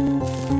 Música